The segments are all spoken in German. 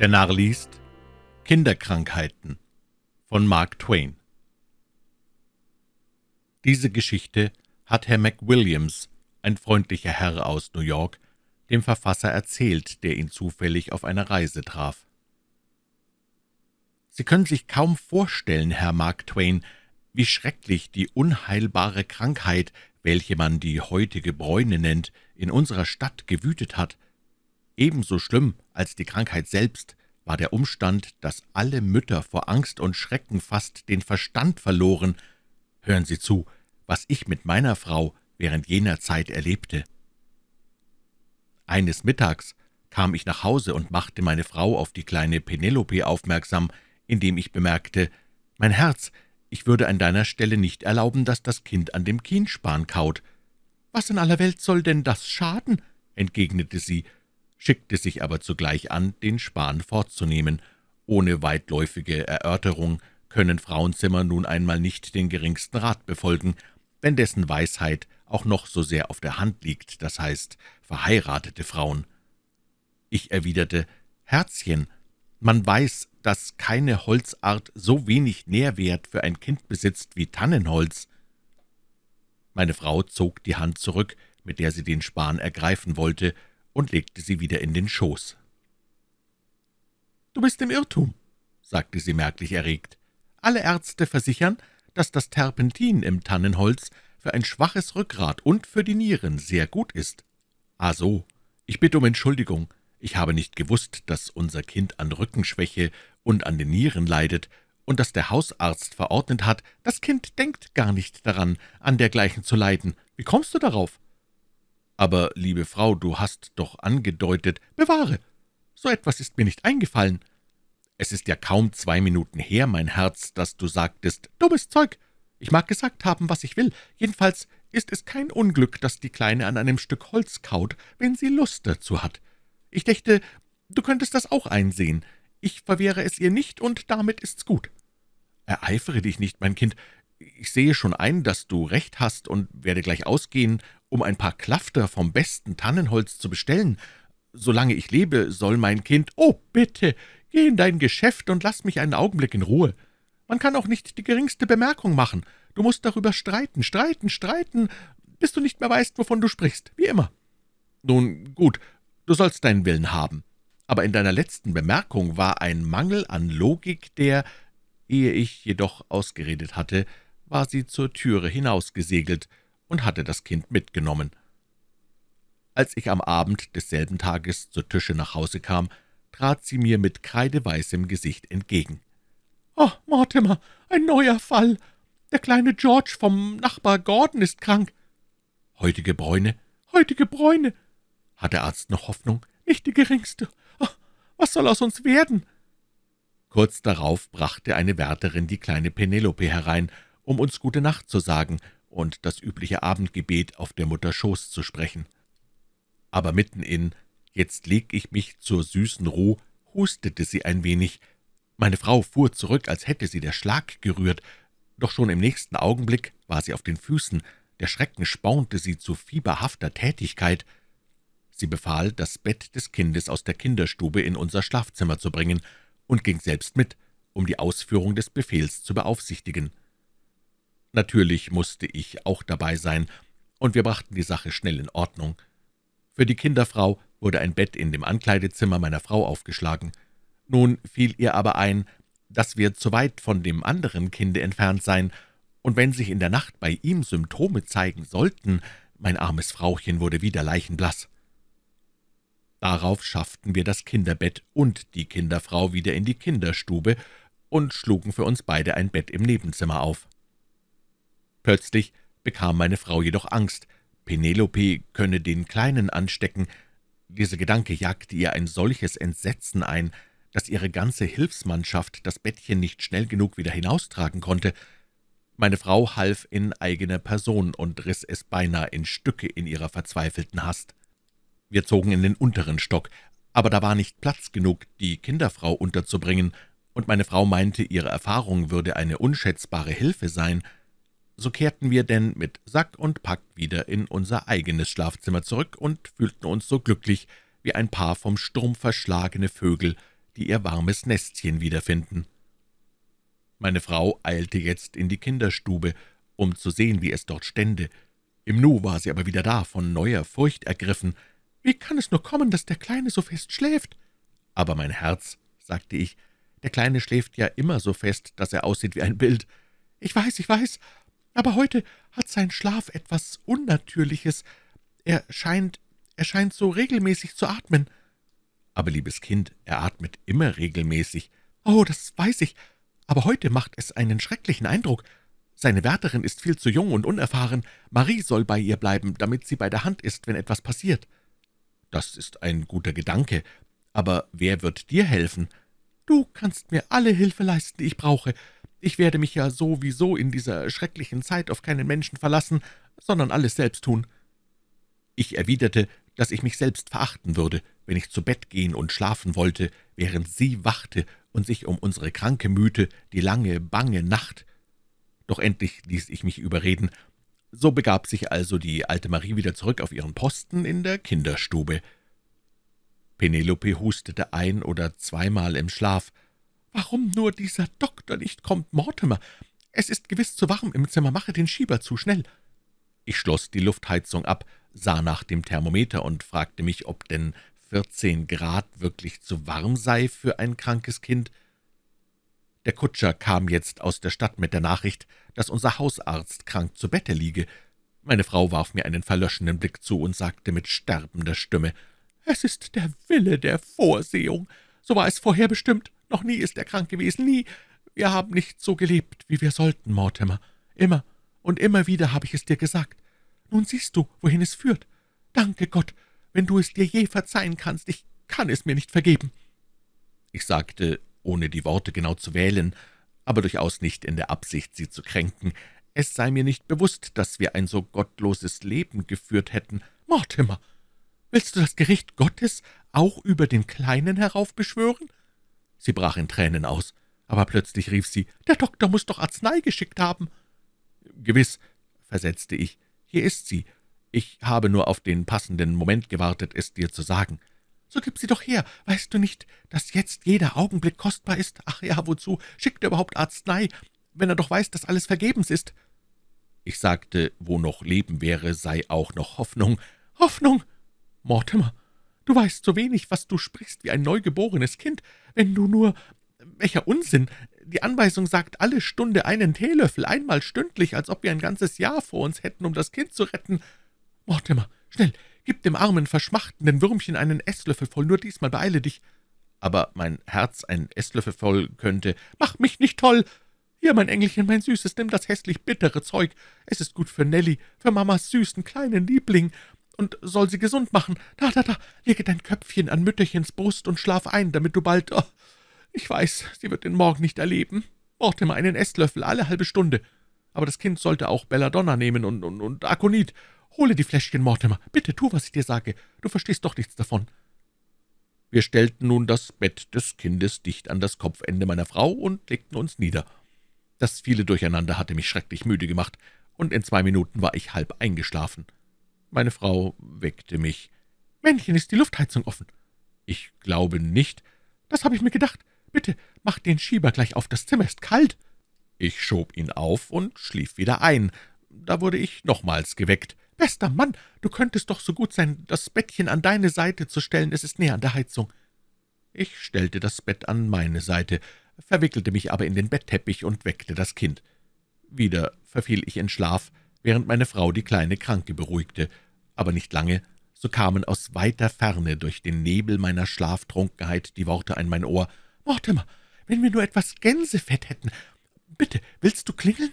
Der Narr liest Kinderkrankheiten von Mark Twain. Diese Geschichte hat Herr McWilliams, ein freundlicher Herr aus New York, dem Verfasser erzählt, der ihn zufällig auf einer Reise traf. Sie können sich kaum vorstellen, Herr Mark Twain, wie schrecklich die unheilbare Krankheit, welche man die heutige Bräune nennt, in unserer Stadt gewütet hat. Ebenso schlimm als die Krankheit selbst war der Umstand, dass alle Mütter vor Angst und Schrecken fast den Verstand verloren. Hören Sie zu, was ich mit meiner Frau während jener Zeit erlebte. Eines Mittags kam ich nach Hause und machte meine Frau auf die kleine Penelope aufmerksam, indem ich bemerkte, »Mein Herz, ich würde an deiner Stelle nicht erlauben, dass das Kind an dem Kienspan kaut.« »Was in aller Welt soll denn das schaden?« entgegnete sie, schickte sich aber zugleich an, den Span fortzunehmen. Ohne weitläufige Erörterung können Frauenzimmer nun einmal nicht den geringsten Rat befolgen, wenn dessen Weisheit auch noch so sehr auf der Hand liegt, das heißt verheiratete Frauen. Ich erwiderte, »Herzchen, man weiß, dass keine Holzart so wenig Nährwert für ein Kind besitzt wie Tannenholz.« Meine Frau zog die Hand zurück, mit der sie den Span ergreifen wollte, und legte sie wieder in den Schoß. »Du bist im Irrtum«, sagte sie merklich erregt. »Alle Ärzte versichern, dass das Terpentin im Tannenholz für ein schwaches Rückgrat und für die Nieren sehr gut ist. Ah so, ich bitte um Entschuldigung. Ich habe nicht gewusst, dass unser Kind an Rückenschwäche und an den Nieren leidet und dass der Hausarzt verordnet hat, das Kind denkt gar nicht daran, an dergleichen zu leiden. Wie kommst du darauf?« »Aber, liebe Frau, du hast doch angedeutet, bewahre! So etwas ist mir nicht eingefallen. Es ist ja kaum zwei Minuten her, mein Herz, dass du sagtest, dummes Zeug. Ich mag gesagt haben, was ich will. Jedenfalls ist es kein Unglück, dass die Kleine an einem Stück Holz kaut, wenn sie Lust dazu hat. Ich dächte, du könntest das auch einsehen. Ich verwehre es ihr nicht, und damit ist's gut. Ereifere dich nicht, mein Kind. Ich sehe schon ein, dass du recht hast und werde gleich ausgehen, um ein paar Klafter vom besten Tannenholz zu bestellen. Solange ich lebe, soll mein Kind... »Oh, bitte, geh in dein Geschäft und lass mich einen Augenblick in Ruhe. Man kann auch nicht die geringste Bemerkung machen. Du musst darüber streiten, streiten, streiten, bis du nicht mehr weißt, wovon du sprichst, wie immer.« »Nun, gut, du sollst deinen Willen haben. Aber in deiner letzten Bemerkung war ein Mangel an Logik, der, ehe ich jedoch ausgeredet hatte, war sie zur Türe hinausgesegelt, und hatte das Kind mitgenommen. Als ich am Abend desselben Tages zur Tische nach Hause kam, trat sie mir mit kreideweißem Gesicht entgegen. »Oh, Mortimer, ein neuer Fall! Der kleine George vom Nachbar Gordon ist krank.« »Heutige Bräune, heutige Bräune!« Hat der Arzt noch Hoffnung? »Nicht die geringste. Oh, was soll aus uns werden?« Kurz darauf brachte eine Wärterin die kleine Penelope herein, um uns gute Nacht zu sagen und das übliche Abendgebet auf der Mutter Schoß zu sprechen. Aber mitten in »Jetzt leg ich mich zur süßen Ruh«, hustete sie ein wenig. Meine Frau fuhr zurück, als hätte sie der Schlag gerührt, doch schon im nächsten Augenblick war sie auf den Füßen, der Schrecken spornte sie zu fieberhafter Tätigkeit. Sie befahl, das Bett des Kindes aus der Kinderstube in unser Schlafzimmer zu bringen und ging selbst mit, um die Ausführung des Befehls zu beaufsichtigen. Natürlich musste ich auch dabei sein, und wir brachten die Sache schnell in Ordnung. Für die Kinderfrau wurde ein Bett in dem Ankleidezimmer meiner Frau aufgeschlagen. Nun fiel ihr aber ein, dass wir zu weit von dem anderen Kinde entfernt seien, und wenn sich in der Nacht bei ihm Symptome zeigen sollten, mein armes Frauchen wurde wieder leichenblaß. Darauf schafften wir das Kinderbett und die Kinderfrau wieder in die Kinderstube und schlugen für uns beide ein Bett im Nebenzimmer auf. Plötzlich bekam meine Frau jedoch Angst. Penelope könne den Kleinen anstecken. Dieser Gedanke jagte ihr ein solches Entsetzen ein, dass ihre ganze Hilfsmannschaft das Bettchen nicht schnell genug wieder hinaustragen konnte. Meine Frau half in eigener Person und riss es beinahe in Stücke in ihrer verzweifelten Hast. Wir zogen in den unteren Stock, aber da war nicht Platz genug, die Kinderfrau unterzubringen, und meine Frau meinte, ihre Erfahrung würde eine unschätzbare Hilfe sein. So kehrten wir denn mit Sack und Pack wieder in unser eigenes Schlafzimmer zurück und fühlten uns so glücklich wie ein Paar vom Sturm verschlagene Vögel, die ihr warmes Nestchen wiederfinden. Meine Frau eilte jetzt in die Kinderstube, um zu sehen, wie es dort stände. Im Nu war sie aber wieder da, von neuer Furcht ergriffen. »Wie kann es nur kommen, dass der Kleine so fest schläft?« »Aber mein Herz«, sagte ich, »der Kleine schläft ja immer so fest, dass er aussieht wie ein Bild.« »Ich weiß, ich weiß, aber heute hat sein Schlaf etwas Unnatürliches. Er scheint, er scheint so regelmäßig zu atmen.« »Aber, liebes Kind, er atmet immer regelmäßig.« »Oh, das weiß ich, aber heute macht es einen schrecklichen Eindruck. Seine Wärterin ist viel zu jung und unerfahren. Marie soll bei ihr bleiben, damit sie bei der Hand ist, wenn etwas passiert.« »Das ist ein guter Gedanke. Aber wer wird dir helfen?« »Du kannst mir alle Hilfe leisten, die ich brauche. Ich werde mich ja sowieso in dieser schrecklichen Zeit auf keinen Menschen verlassen, sondern alles selbst tun.« Ich erwiderte, dass ich mich selbst verachten würde, wenn ich zu Bett gehen und schlafen wollte, während sie wachte und sich um unsere Kranke mühte, die lange, bange Nacht. Doch endlich ließ ich mich überreden. So begab sich also die alte Marie wieder zurück auf ihren Posten in der Kinderstube. Penelope hustete ein- oder zweimal im Schlaf. »Warum nur dieser Doktor nicht kommt, Mortimer? Es ist gewiss zu warm im Zimmer, mache den Schieber zu schnell.« Ich schloss die Luftheizung ab, sah nach dem Thermometer und fragte mich, ob denn vierzehn Grad wirklich zu warm sei für ein krankes Kind. Der Kutscher kam jetzt aus der Stadt mit der Nachricht, dass unser Hausarzt krank zu Bette liege. Meine Frau warf mir einen verlöschenden Blick zu und sagte mit sterbender Stimme, »Es ist der Wille der Vorsehung. So war es vorher bestimmt. Noch nie ist er krank gewesen, nie. Wir haben nicht so gelebt, wie wir sollten, Mortimer. Immer und immer wieder habe ich es dir gesagt. Nun siehst du, wohin es führt. Danke Gott, wenn du es dir je verzeihen kannst. Ich kann es mir nicht vergeben.« Ich sagte, ohne die Worte genau zu wählen, aber durchaus nicht in der Absicht, sie zu kränken, es sei mir nicht bewusst, dass wir ein so gottloses Leben geführt hätten. »Mortimer, willst du das Gericht Gottes auch über den Kleinen heraufbeschwören?« Sie brach in Tränen aus, aber plötzlich rief sie, »Der Doktor muss doch Arznei geschickt haben.« »Gewiss«, versetzte ich, »hier ist sie. Ich habe nur auf den passenden Moment gewartet, es dir zu sagen.« »So gib sie doch her. Weißt du nicht, dass jetzt jeder Augenblick kostbar ist? Ach ja, wozu schickt er überhaupt Arznei, wenn er doch weiß, dass alles vergebens ist?« Ich sagte, wo noch Leben wäre, sei auch noch Hoffnung. »Hoffnung? Mortimer, du weißt so wenig, was du sprichst wie ein neugeborenes Kind. Wenn du nur... Welcher Unsinn! Die Anweisung sagt, alle Stunde einen Teelöffel, einmal stündlich, als ob wir ein ganzes Jahr vor uns hätten, um das Kind zu retten. Mortimer, schnell, gib dem armen, verschmachtenden Würmchen einen Esslöffel voll, nur diesmal beeile dich. Aber mein Herz ein Esslöffel voll könnte. Mach mich nicht toll! Hier, mein Engelchen, mein Süßes, nimm das hässlich bittere Zeug. Es ist gut für Nelly, für Mamas süßen kleinen Liebling und soll sie gesund machen. Da, da, da, lege dein Köpfchen an Mütterchens Brust und schlaf ein, damit du bald... Oh, ich weiß, sie wird den Morgen nicht erleben. Mortimer, einen Esslöffel alle halbe Stunde. Aber das Kind sollte auch Belladonna nehmen und, und, und Akonit. Hole die Fläschchen, Mortimer. Bitte, tu, was ich dir sage. Du verstehst doch nichts davon.« Wir stellten nun das Bett des Kindes dicht an das Kopfende meiner Frau und legten uns nieder. Das viele Durcheinander hatte mich schrecklich müde gemacht, und in zwei Minuten war ich halb eingeschlafen. Meine Frau weckte mich. »Männchen, ist die Luftheizung offen?« »Ich glaube nicht.« »Das habe ich mir gedacht. Bitte, mach den Schieber gleich auf, das Zimmer ist kalt.« Ich schob ihn auf und schlief wieder ein. Da wurde ich nochmals geweckt. »Bester Mann, du könntest doch so gut sein, das Bettchen an deine Seite zu stellen, es ist näher an der Heizung.« Ich stellte das Bett an meine Seite, verwickelte mich aber in den Bettteppich und weckte das Kind. Wieder verfiel ich in Schlaf, während meine Frau die kleine Kranke beruhigte, aber nicht lange, so kamen aus weiter Ferne durch den Nebel meiner Schlaftrunkenheit die Worte an mein Ohr, »Mortimer, wenn wir nur etwas Gänsefett hätten. Bitte, willst du klingeln?«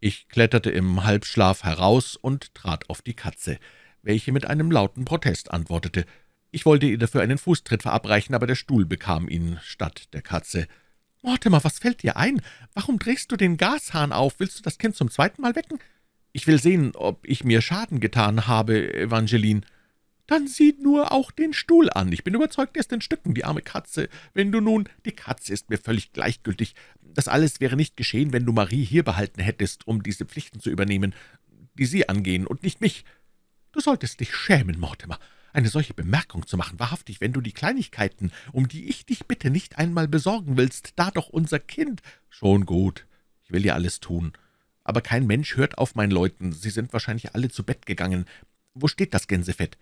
Ich kletterte im Halbschlaf heraus und trat auf die Katze, welche mit einem lauten Protest antwortete. Ich wollte ihr dafür einen Fußtritt verabreichen, aber der Stuhl bekam ihn statt der Katze. »Mortimer, was fällt dir ein? Warum drehst du den Gashahn auf? Willst du das Kind zum zweiten Mal wecken?« »Ich will sehen, ob ich mir Schaden getan habe, Evangeline.« »Dann sieh nur auch den Stuhl an. Ich bin überzeugt, er ist in Stücken, die arme Katze. Wenn du nun... Die Katze ist mir völlig gleichgültig. Das alles wäre nicht geschehen, wenn du Marie hier behalten hättest, um diese Pflichten zu übernehmen, die sie angehen, und nicht mich. Du solltest dich schämen, Mortimer. eine solche Bemerkung zu machen. Wahrhaftig, wenn du die Kleinigkeiten, um die ich dich bitte, nicht einmal besorgen willst, da doch unser Kind. Schon gut, ich will ja alles tun. Aber kein Mensch hört auf mein Läuten. Sie sind wahrscheinlich alle zu Bett gegangen. Wo steht das Gänsefett?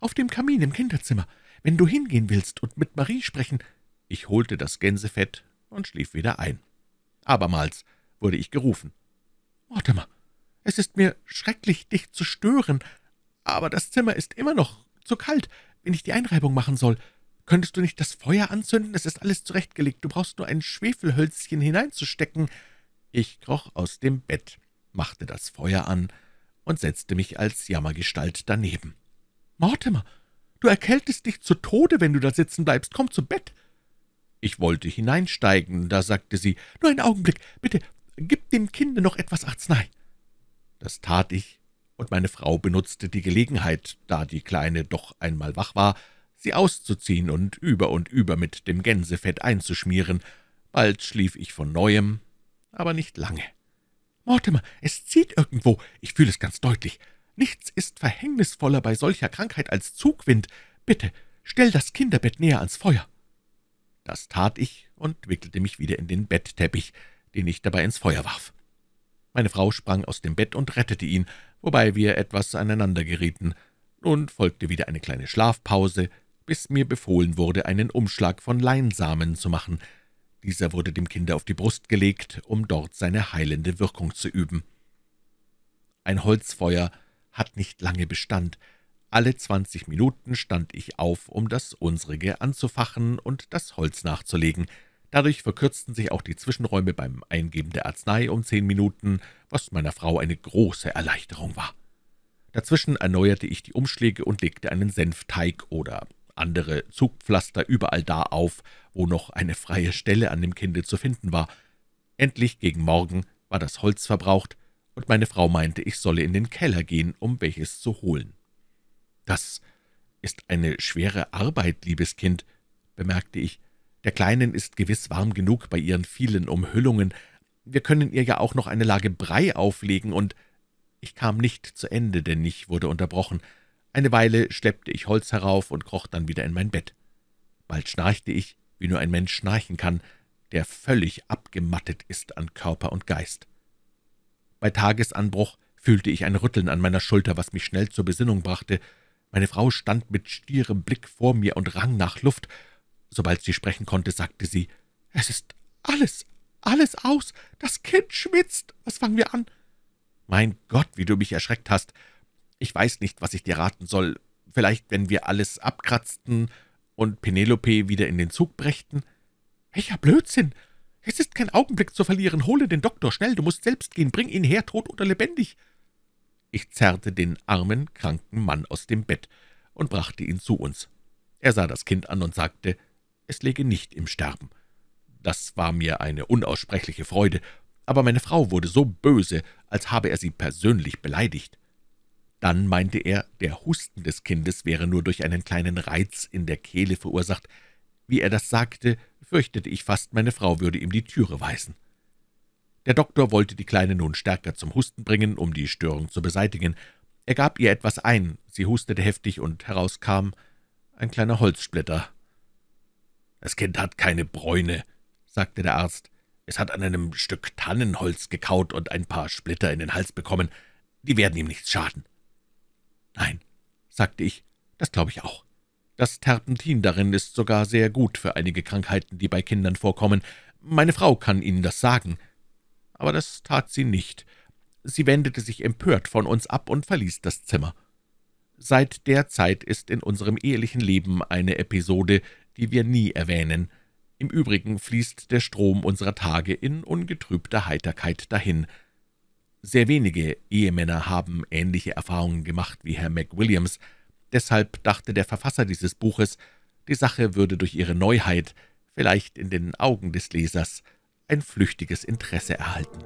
Auf dem Kamin im Kinderzimmer. Wenn du hingehen willst und mit Marie sprechen. Ich holte das Gänsefett und schlief wieder ein. Abermals wurde ich gerufen. »Mortimer, es ist mir schrecklich, dich zu stören, aber das Zimmer ist immer noch zu kalt, wenn ich die Einreibung machen soll. Könntest du nicht das Feuer anzünden? Es ist alles zurechtgelegt. Du brauchst nur ein Schwefelhölzchen hineinzustecken.« Ich kroch aus dem Bett, machte das Feuer an und setzte mich als Jammergestalt daneben. »Mortimer, du erkältest dich zu Tode, wenn du da sitzen bleibst. Komm zu Bett.« Ich wollte hineinsteigen, da sagte sie, »Nur einen Augenblick, bitte, gib dem Kinde noch etwas Arznei.« Das tat ich und meine Frau benutzte die Gelegenheit, da die Kleine doch einmal wach war, sie auszuziehen und über und über mit dem Gänsefett einzuschmieren. Bald schlief ich von Neuem, aber nicht lange. »Mortimer, es zieht irgendwo, ich fühle es ganz deutlich. Nichts ist verhängnisvoller bei solcher Krankheit als Zugwind. Bitte, stell das Kinderbett näher ans Feuer.« Das tat ich und wickelte mich wieder in den Bettteppich, den ich dabei ins Feuer warf. Meine Frau sprang aus dem Bett und rettete ihn, wobei wir etwas aneinander gerieten. Nun folgte wieder eine kleine Schlafpause, bis mir befohlen wurde, einen Umschlag von Leinsamen zu machen. Dieser wurde dem Kinde auf die Brust gelegt, um dort seine heilende Wirkung zu üben. Ein Holzfeuer hat nicht lange Bestand. Alle zwanzig Minuten stand ich auf, um das unsrige anzufachen und das Holz nachzulegen. Dadurch verkürzten sich auch die Zwischenräume beim Eingeben der Arznei um zehn Minuten, was meiner Frau eine große Erleichterung war. Dazwischen erneuerte ich die Umschläge und legte einen Senfteig oder andere Zugpflaster überall da auf, wo noch eine freie Stelle an dem Kinde zu finden war. Endlich gegen Morgen war das Holz verbraucht, und meine Frau meinte, ich solle in den Keller gehen, um welches zu holen. »Das ist eine schwere Arbeit, liebes Kind«, bemerkte ich. »Der Kleinen ist gewiss warm genug bei ihren vielen Umhüllungen. Wir können ihr ja auch noch eine Lage Brei auflegen und...« Ich kam nicht zu Ende, denn ich wurde unterbrochen. Eine Weile schleppte ich Holz herauf und kroch dann wieder in mein Bett. Bald schnarchte ich, wie nur ein Mensch schnarchen kann, der völlig abgemattet ist an Körper und Geist. Bei Tagesanbruch fühlte ich ein Rütteln an meiner Schulter, was mich schnell zur Besinnung brachte. Meine Frau stand mit stierem Blick vor mir und rang nach Luft. Sobald sie sprechen konnte, sagte sie, »Es ist alles, alles aus. Das Kind schwitzt. Was fangen wir an?« »Mein Gott, wie du mich erschreckt hast. Ich weiß nicht, was ich dir raten soll. Vielleicht, wenn wir alles abkratzten und Penelope wieder in den Zug brächten?« »Welcher Blödsinn! »Es ist kein Augenblick zu verlieren. Hole den Doktor schnell. Du musst selbst gehen. Bring ihn her, tot oder lebendig.« Ich zerrte den armen, kranken Mann aus dem Bett und brachte ihn zu uns. Er sah das Kind an und sagte, es läge nicht im Sterben. Das war mir eine unaussprechliche Freude, aber meine Frau wurde so böse, als habe er sie persönlich beleidigt. Dann meinte er, der Husten des Kindes wäre nur durch einen kleinen Reiz in der Kehle verursacht. Wie er das sagte, fürchtete ich fast, meine Frau würde ihm die Türe weisen. Der Doktor wollte die Kleine nun stärker zum Husten bringen, um die Störung zu beseitigen. Er gab ihr etwas ein, sie hustete heftig, und herauskam ein kleiner Holzsplitter. »Das Kind hat keine Bräune«, sagte der Arzt. »Es hat an einem Stück Tannenholz gekaut und ein paar Splitter in den Hals bekommen. Die werden ihm nichts schaden.« »Nein«, sagte ich, »das glaube ich auch. Das Terpentin darin ist sogar sehr gut für einige Krankheiten, die bei Kindern vorkommen. Meine Frau kann Ihnen das sagen.« Aber das tat sie nicht. Sie wendete sich empört von uns ab und verließ das Zimmer. Seit der Zeit ist in unserem ehelichen Leben eine Episode, die wir nie erwähnen. Im Übrigen fließt der Strom unserer Tage in ungetrübter Heiterkeit dahin. Sehr wenige Ehemänner haben ähnliche Erfahrungen gemacht wie Herr McWilliams, Deshalb dachte der Verfasser dieses Buches, die Sache würde durch ihre Neuheit, vielleicht in den Augen des Lesers, ein flüchtiges Interesse erhalten.